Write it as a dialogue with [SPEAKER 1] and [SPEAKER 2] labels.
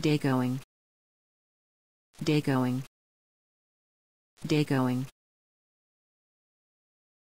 [SPEAKER 1] Day going. Day going. Day going.